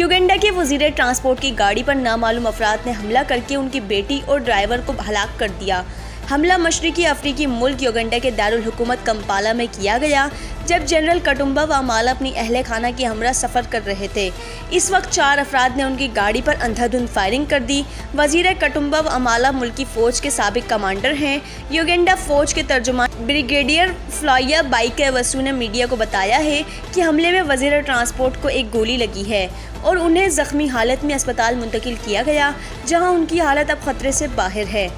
Uganda के वज़ीर transport की गाड़ी पर नामालूम अफराद ने हमला करके उनकी बेटी और ड्राइवर को हलाक कर दिया। हमला मशरकी अफ्रीकी मुल्क योगंडा के दारकूमत कम्पाला में किया गया, जब जनरल कटुम्बा व अमाला अपनी अहल खाना की हमरा सफ़र कर रहे थे। इस वक्त चार अफराद ने उनकी गाड़ी पर अंधाधुंध फायरिंग कर दी। वज़ीर कटुम्बा व अमाला मुल्की फ़ौज के सबक कमांडर हैं। योगेंडा फ़ौज के तर्जुमान ब्रिगेडियर फ्लाइया बाइक वसू ने मीडिया को बताया है कि हमले में वज़ीर ट्रांसपोर्ट को एक गोली लगी है और उन्हें ज़ख्मी हालत में अस्पताल मुंतकिल किया गया, जहाँ उनकी हालत अब ख़तरे से बाहर है।